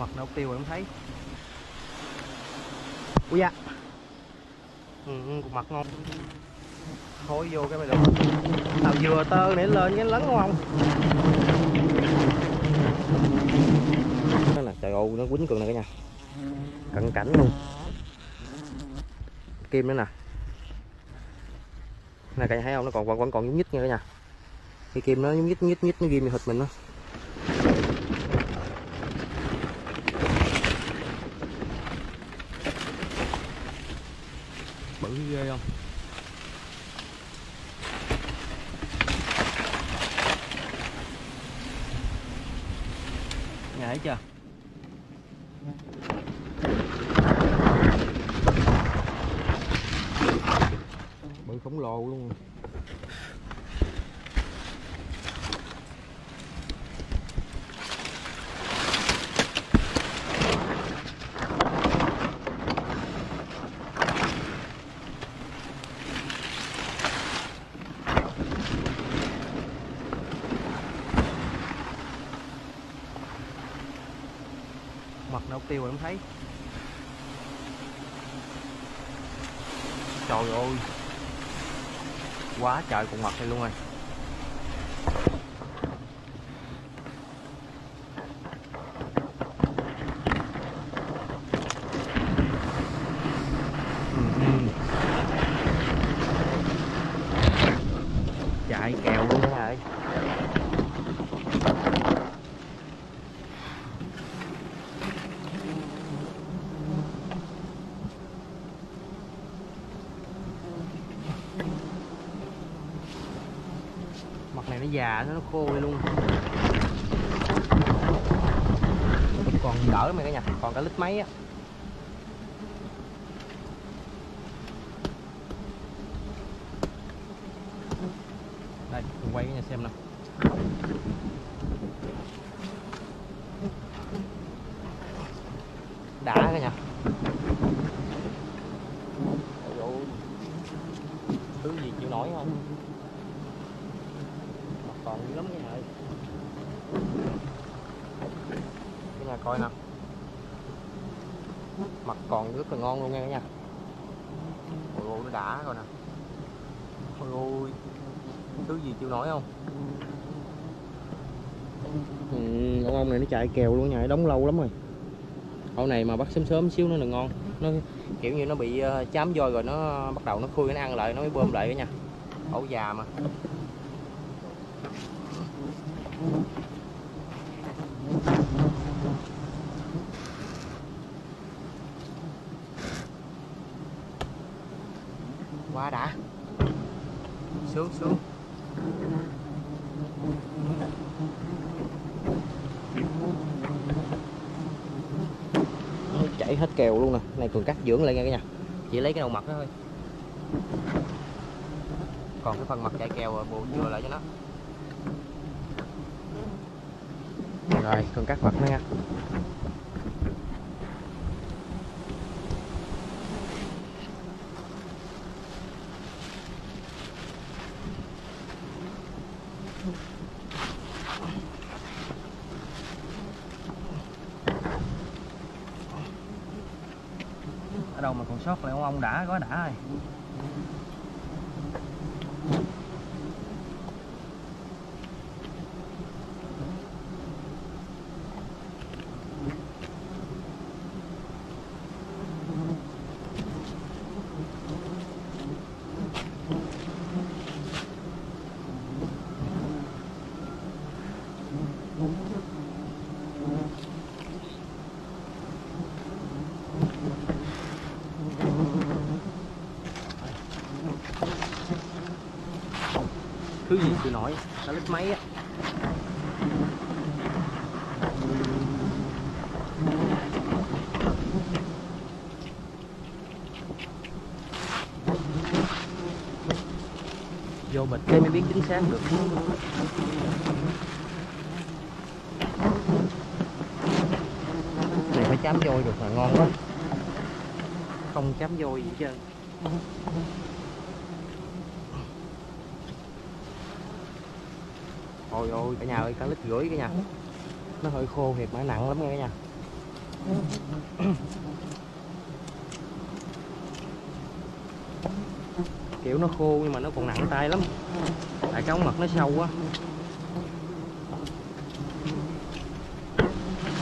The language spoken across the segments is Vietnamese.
mặt nấu tiêu rồi em thấy. Ui da. Ừ, ừ, cục mặt ngon. Thôi vô cái mày được. Tàu dừa tơ để lên cái lấn đúng không? Đó là trời ơi nó quýnh cường này cả nhà. Cận cảnh luôn. Kim nữa nè. Này cả nhà thấy không? Nó còn vẫn còn nhúc nhích nha cả nhà. Cái kim nó nhúc nhích nhích nhích nó ghim thịt mình đó bự ghê không? Nghe thấy chưa? Bự khổng lồ luôn mặt nấu tiêu em thấy. Trời ơi. Quá trời cùng mặt này luôn rồi Ừ, ừ. chạy kèo luôn nha ơi mặt này nó già nó khô đi luôn. Còn đỡ mày cả nhà, còn cả lít mấy á. Đây mình quay cái nhà xem nào đã cả nhà Ôi dồi, thứ gì chịu nổi không mặt còn dữ lắm nha ơi cái nhà coi nè mặt còn rất là ngon luôn nha. Cả nhà ôi ôi nó đã rồi nè. Ôi ôi thứ gì chịu nổi không? Ừ, con ong này nó chạy kèo luôn nha đóng lâu lắm rồi. Con này mà bắt sớm sớm xíu nó là ngon. Nó kiểu như nó bị ờ, chám voi rồi nó bắt đầu nó khui nó ăn lại nó mới bơm lại cả nhà, ổ già mà. Quá đã. Xuống xuống. Nó chảy hết kèo luôn nè. Này còn cắt dưỡng lại nha cả nhà. Chỉ lấy cái đầu mặt đó thôi. Còn cái phần mặt chạy kèo bù chừa lại cho nó. Rồi con cắt mặt nó nha đâu mà còn sót lại ông đã gói đã rồi. Thứ gì chịu nổi cả lít mấy á. Vô bịch đây mới biết chính xác được. Này phải chám vôi được là ngon quá. Không chám vôi gì hết trơn ôi ôi cả nhà ơi, cá lít rưỡi cả nhà. Nó hơi khô thiệt mà nặng lắm nha cả nhà. Kiểu nó khô nhưng mà nó còn nặng tay lắm. Tại cái ống mật nó sâu quá.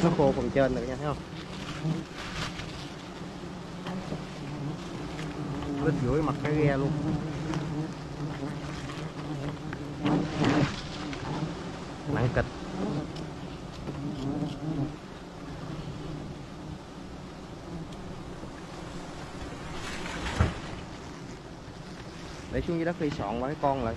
Nó khô phần trên rồi nha thấy không? Lít rưỡi mặt cái ghe luôn. Nặng kịch. Để xuống dưới đất đi soạn mấy con lại.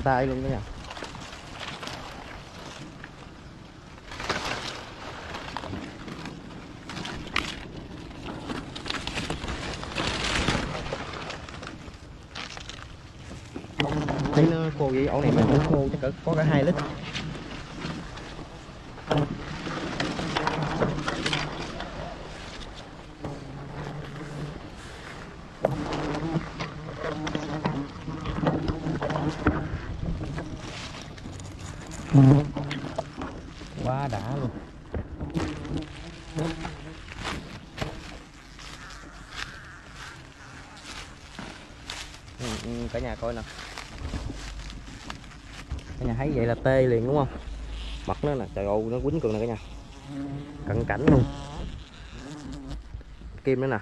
Nặng tay luôn đó nha thấy nó khô vậy, ổ này mình cũng khô chắc có cả hai lít. Quá đã luôn. Ừ, ừ, cả nhà coi nè. Cả nhà thấy vậy là tê liền đúng không? Mặt nó nè trời ơi nó quýnh cường nè cả nhà. Cận cảnh luôn. Kim nữa nè.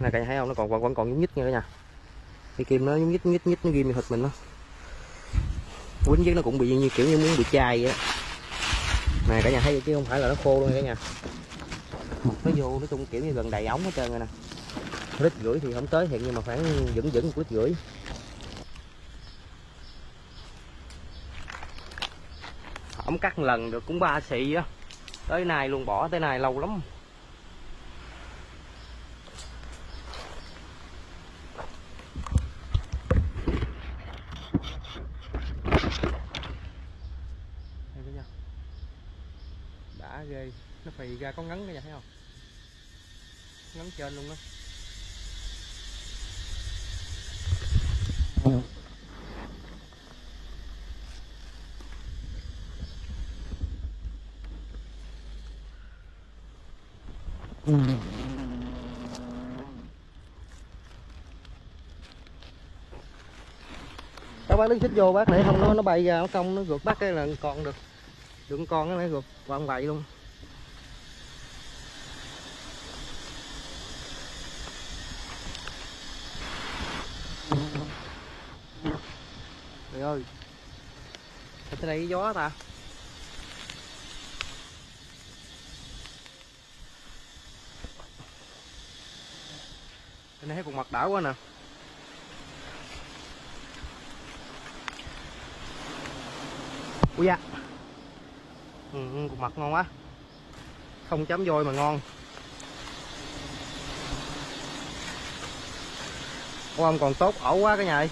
Nè cả nhà thấy không? Nó còn vẫn còn nhúc nhích nha cả nhà. Cái kim nó nhúc nhích nhích nhích nó ghim thịt mình đó quýnh chứ nó cũng bị, như kiểu như muốn bị chai vậy nè cả nhà thấy chứ không phải là nó khô luôn cả nhà. Nó vô nó chung kiểu như gần đầy ống hết trơn rồi nè. Lít rưỡi thì không tới thiệt nhưng mà khoảng vững vững một lít rưỡi. Ổng cắt một lần được cũng ba xị á. Tới nay luôn, bỏ tới nay lâu lắm Đây cả nhà. đã ghê. Nó phì ra có ngắn cái nhà thấy không? Ngắn trên luôn đó các bác đứng xích vô bác để không nó nó bay ra, nó công nó gượt bắt cái là còn được đừng con, nó lại gượt qua vậy luôn. Trời ơi. Thế này gió ta? Trên thấy cục mặt đảo quá nè. Ui da. Ừ, ừ cục mặt ngon quá. Không chấm vôi mà ngon. Ô ông còn tốt ổ quá cái nhà ơi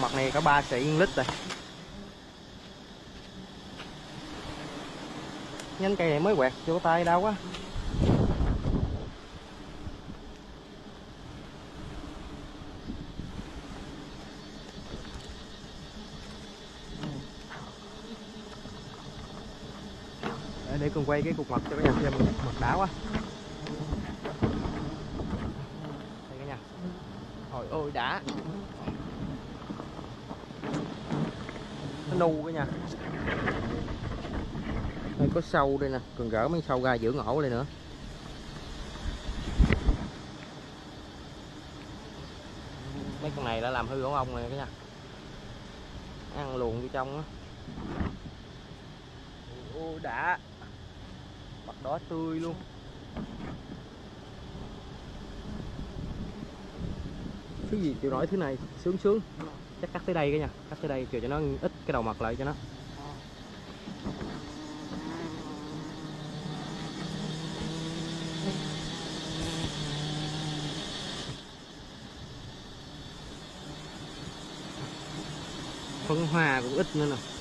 mặt này có ba yên lít rồi. Nhánh cây này mới quẹt chỗ tay đau quá. Để, để cùng quay cái cục mặt cho các nhà xem mặt đá quá. Đây cả nhà. Hồi ôi đã. Nó nu cả nha, đây có sâu đây nè cần gỡ mấy sâu ra giữ ngổ đây nữa. Mấy con này đã làm hư ổ ong này cả nha, ăn luồn vô trong á. Ô đã. Mặt đỏ tươi luôn. Thứ gì chịu nổi thứ này? Sướng sướng chắc cắt tới đây cái nha, cắt tới đây kiểu cho nó ít cái đầu mặt lại cho nó. Phân hoa cũng ít nữa nè.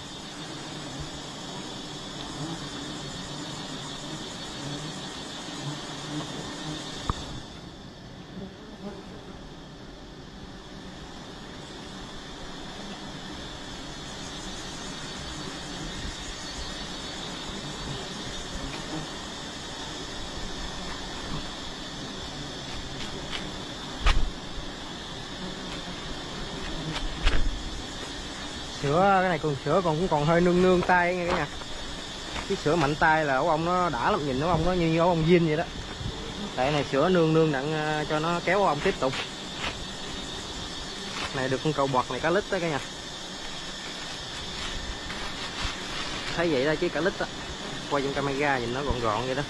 Sữa, cái này còn sữa còn cũng còn hơi nương nương tay nghe cả nhà cái sữa mạnh tay là ấu ông nó đã lắm nhìn nó ông nó như ấu ông zin vậy đó. Tại này sữa nương nương nặng ờ, cho nó kéo ông tiếp tục. Này được con cầu bọt này cá lít đó cả nhà. Thấy vậy đó, chứ cá lít á quay trong camera nhìn nó gọn gọn vậy đó.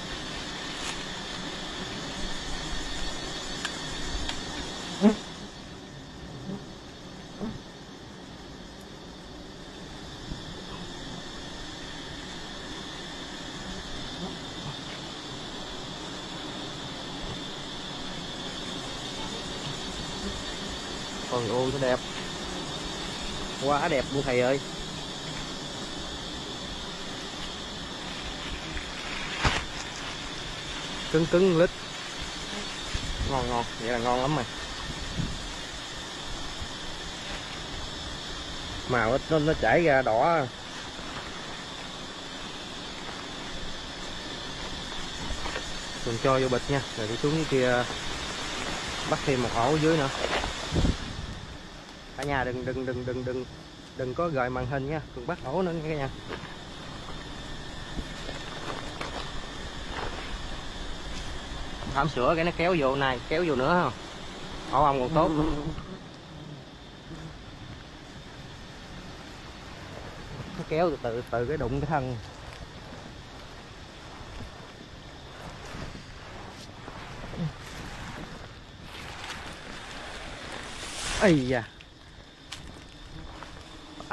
Ôi ôi nó đẹp. Quá đẹp luôn thầy ơi. Cứng cứng lít. Ngon ngon, vậy là ngon lắm rồi Màu nó, nó chảy ra đỏ. Mình cho vô bịch nha Rồi đi xuống kia Bắt thêm một ổ dưới nữa cả nhà đừng đừng đừng đừng đừng đừng có gời màn hình nha. Đừng bắt ổ nữa nha cả nhà. Thảm sữa cái nó kéo vô này, kéo vô nữa không ổ ong còn tốt. Nó kéo từ từ từ cái đụng cái thân. Ây da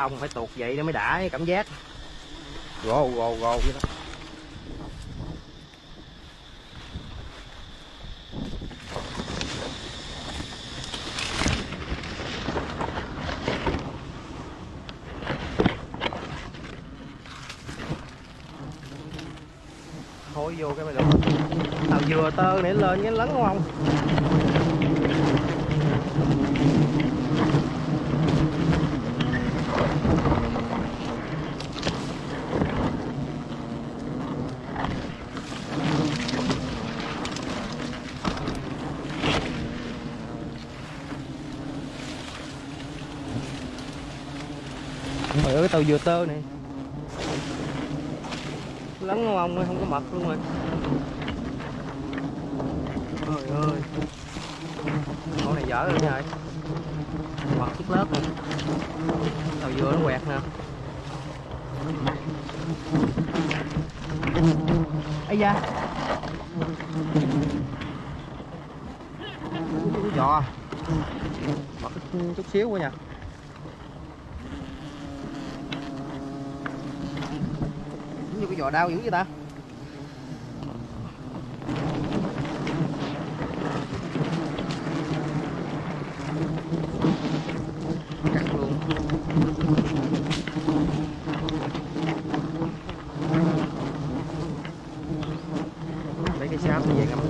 ong phải tuột vậy nó mới đã cái cảm giác. Gồ gồ gồ vậy đó. Thôi vô cái mày được tàu dừa tơ để lên cái lấn không Trời ơi tàu dừa tơ này. Lấn ngon ông ơi, không có mật luôn rồi. Trời ơi. Con này dở rồi nha ơi Mật chiếc lớp này. Tàu dừa nó quẹt nè. Ấy da. Giò. Mật chút xíu quá nha như cái giò đau dữ vậy ta cắt luôn lấy cái sáp về ngâm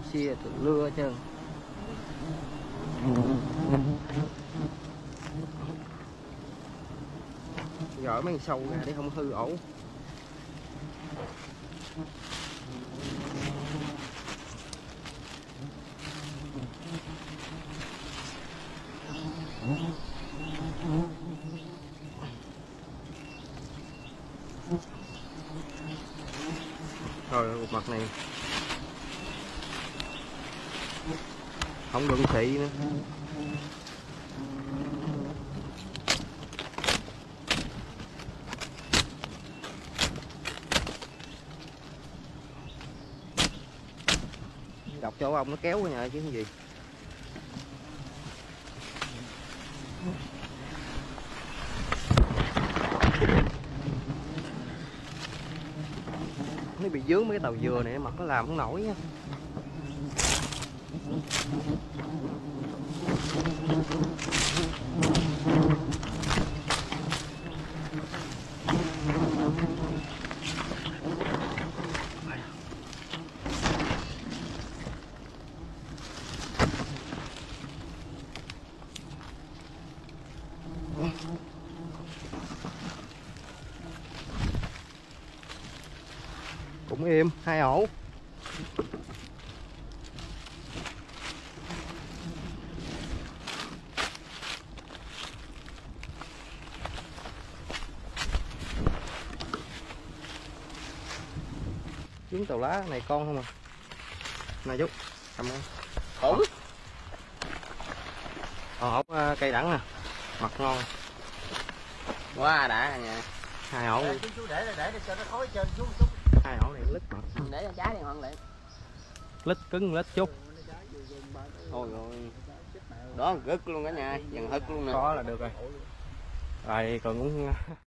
sâu xia tự lưa hết gỡ mấy sâu ra để không hư ổ. Rồi một mặt này không gần xị nữa. Đọc chỗ ông nó kéo cái nhà chứ cái gì. Nó bị dướng mấy cái tàu dừa này mà nó làm không nổi á. Thank you. Trứng tàu lá này con không à? Này chút cầm ơn ổn ổ ờ, cây đắng nè. Mặt ngon. Quá đã nha. Hai ổ để chú để để cho nó khói trên xuống xuống hai ổ này lít mặt. Để cho trái đi hoạn lại lít cứng lít chút. Thôi rồi. Đó gứt luôn cả nhà dần hất luôn nè. Có là được rồi. Rồi còn cũng